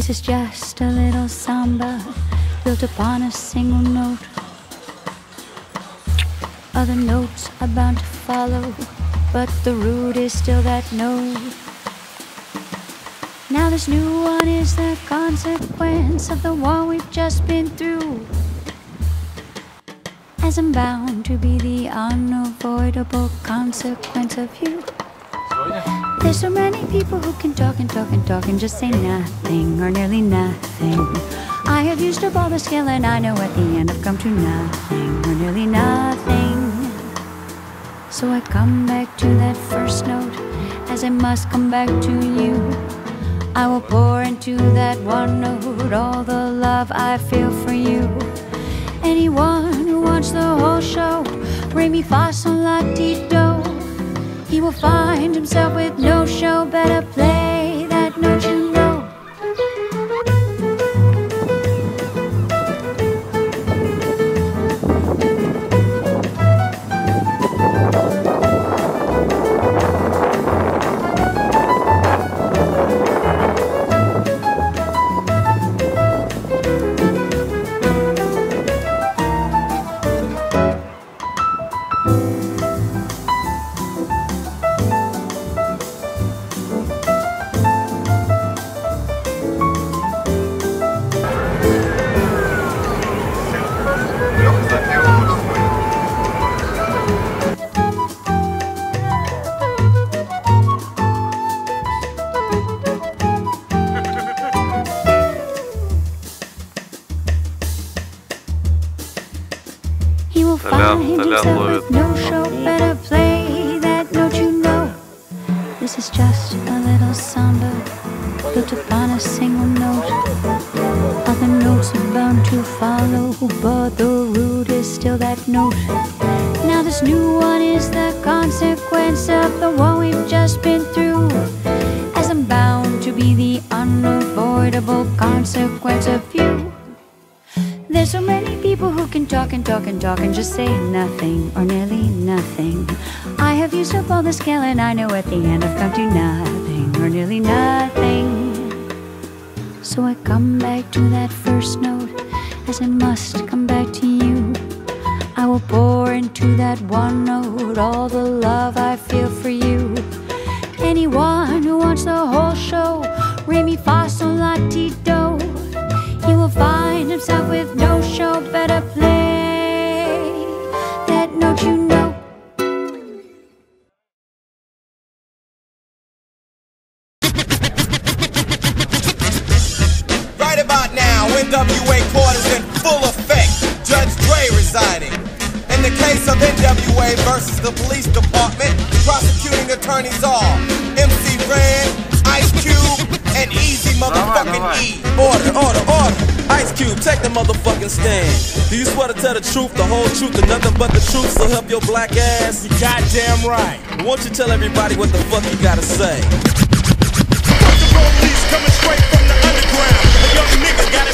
This is just a little samba built upon a single note. Other notes are bound to follow, but the root is still that note. Now this new one is the consequence of the one we've just been through. As I'm bound to be the unavoidable consequence of you. Oh, There's so many people who can talk and talk and talk and just say nothing or nearly nothing. I have used up all the skill and I know at the end I've come to nothing or nearly nothing. So I come back to that first note as I must come back to you. I will pour into that one note all the love I feel for you. Anyone who wants the whole show, bring me fa sol la ti do. He will find himself with no show. Better play He will find himself with no show. Better play that note you know. This is just a little samba built upon a single note. Other notes are bound to follow, but the root is still that note. Now this new one is the consequence of the one we've just been through. As I'm bound to be the unavoidable consequence of you. There's so many people who can talk and talk and talk and just say nothing or nearly nothing. I have used up all the skill and I know at the end I've come to nothing or nearly nothing. So I come back to that first note as I must come back to you. I will pour into that one note all the love I feel for you. Anyone who wants the whole show, re mi fa la ti with no show. Better play that note you know. Right about now, NWA quarters in full effect. Judge Dre residing. In the case of NWA versus the police department, prosecuting attorneys are MC Ren, Ice Cube, motherfucking E. Order, order, order. Ice Cube, take the motherfucking stand. Do you swear to tell the truth, the whole truth, and nothing but the truth? So help your black ass. You Goddamn right. Won't you tell everybody what the fuck you gotta say? Fuck the police coming straight from the underground. A young nigga got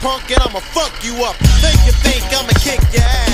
punk, and I'ma fuck you up. Think you think I'ma kick your ass?